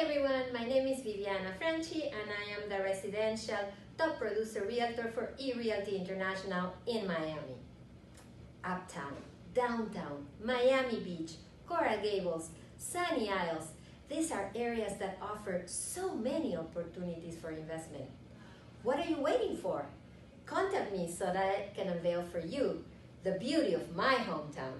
everyone, my name is Vivianna Franchy and I am the residential top producer realtor for eRealty International in Miami. Uptown, downtown, Miami Beach, Coral Gables, Sunny Isles, these are areas that offer so many opportunities for investment. What are you waiting for? Contact me so that I can unveil for you the beauty of my hometown,